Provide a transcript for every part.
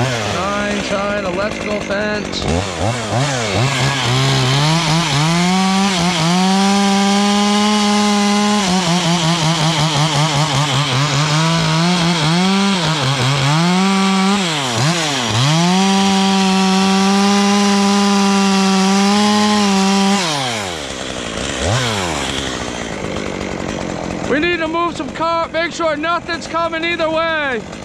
Nine electrical fence. We need to move some car, make sure nothing's coming either way.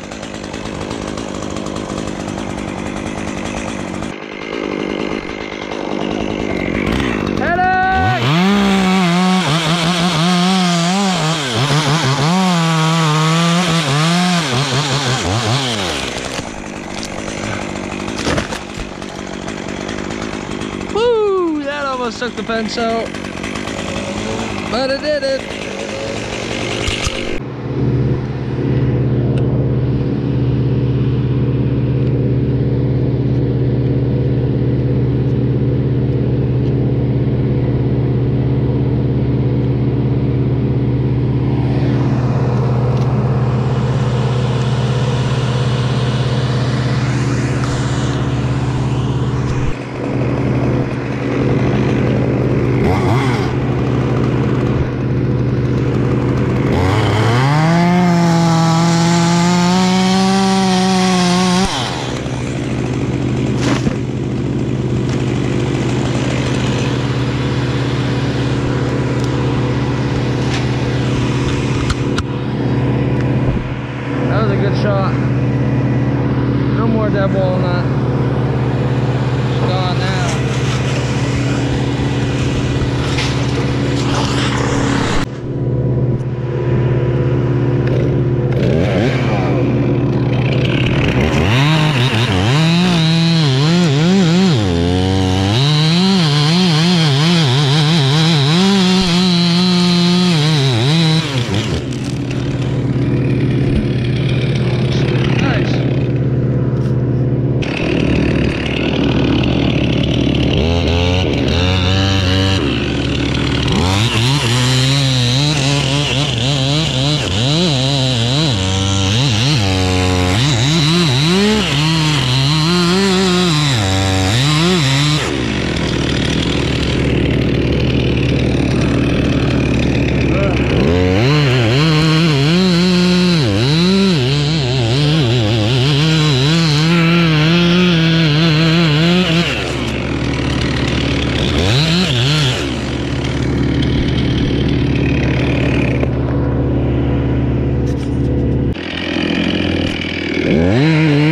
The fence out. But it did Mm-hmm.